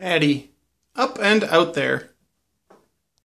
Addie, up and out there.